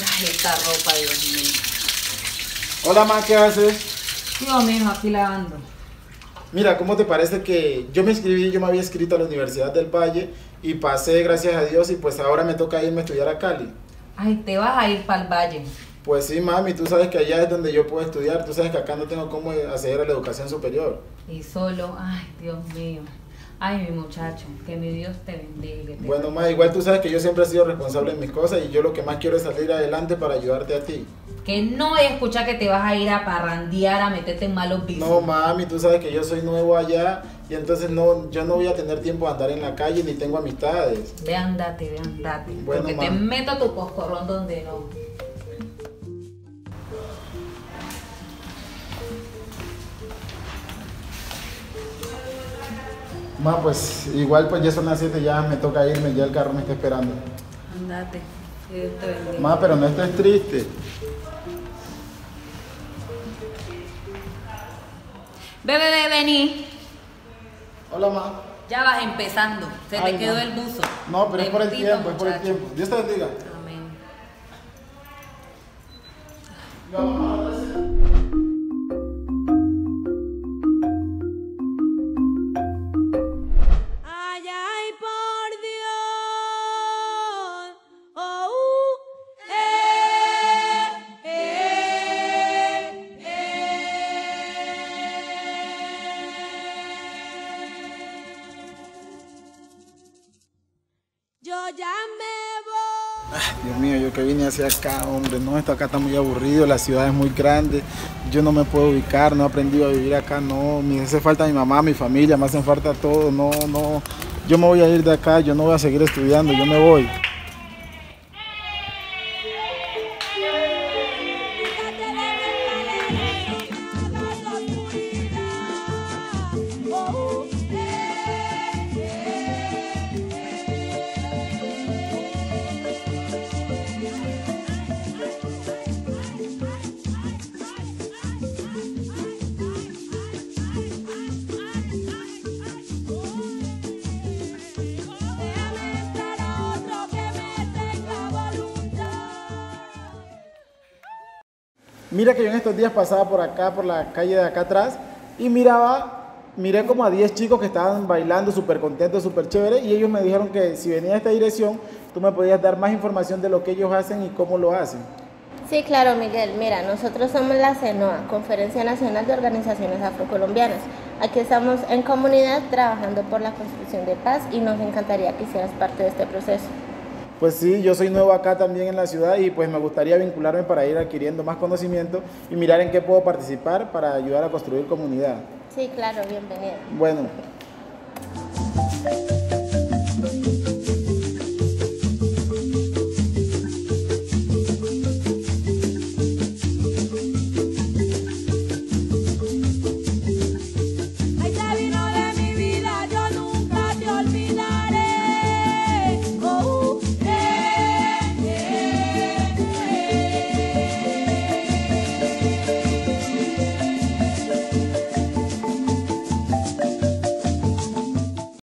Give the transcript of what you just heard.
Ay, esta ropa, Dios mío. Hola, ma, ¿qué haces? Yo, mijo, aquí lavando. Mira, ¿cómo te parece que yo me inscribí, yo me había inscrito a la Universidad del Valle y pasé, gracias a Dios, y pues ahora me toca irme a estudiar a Cali? Ay, te vas a ir para el valle. Pues sí, mami, tú sabes que allá es donde yo puedo estudiar, tú sabes que acá no tengo cómo acceder a la educación superior. Y solo, ay, Dios mío. Ay, mi muchacho, que mi Dios te bendiga. te- Bueno, ma, igual tú sabes que yo siempre he sido responsable en mis cosas y yo lo que más quiero es salir adelante para ayudarte a ti. Que no escucha que te vas a ir a parrandear, a meterte en malos vicios. No, mami, tú sabes que yo soy nuevo allá y entonces no, yo no voy a tener tiempo de andar en la calle ni tengo amistades. Ve andate, ve andate. Bueno, porque te ma. meto tu poscorrón donde no. Ma, pues igual pues ya son las 7, ya me toca irme, ya el carro me está esperando. Andate. Dios te bendiga. Ma, pero no estés triste. Ve, ve, ve, vení. Hola, ma. Ya vas empezando. Se Ay, te quedó no. el buzo. No, pero es por el tiempo, es por el tiempo. Dios te bendiga. Amén. Ay, Yo ya me voy. Dios mío, yo que vine hacia acá, hombre, no, esto acá está muy aburrido, la ciudad es muy grande, yo no me puedo ubicar, no he aprendido a vivir acá, no, me hace falta mi mamá, mi familia, me hacen falta todo, no, no, yo me voy a ir de acá, yo no voy a seguir estudiando, yo me voy. Mira que yo en estos días pasaba por acá, por la calle de acá atrás, y miraba, miré como a 10 chicos que estaban bailando súper contentos, súper chévere, y ellos me dijeron que si venía a esta dirección, tú me podías dar más información de lo que ellos hacen y cómo lo hacen. Sí, claro, Miguel. Mira, nosotros somos la CENOA, Conferencia Nacional de Organizaciones Afrocolombianas. Aquí estamos en comunidad trabajando por la construcción de paz y nos encantaría que hicieras parte de este proceso. Pues sí, yo soy nuevo acá también en la ciudad y pues me gustaría vincularme para ir adquiriendo más conocimiento y mirar en qué puedo participar para ayudar a construir comunidad. Sí, claro, bienvenido. Bueno,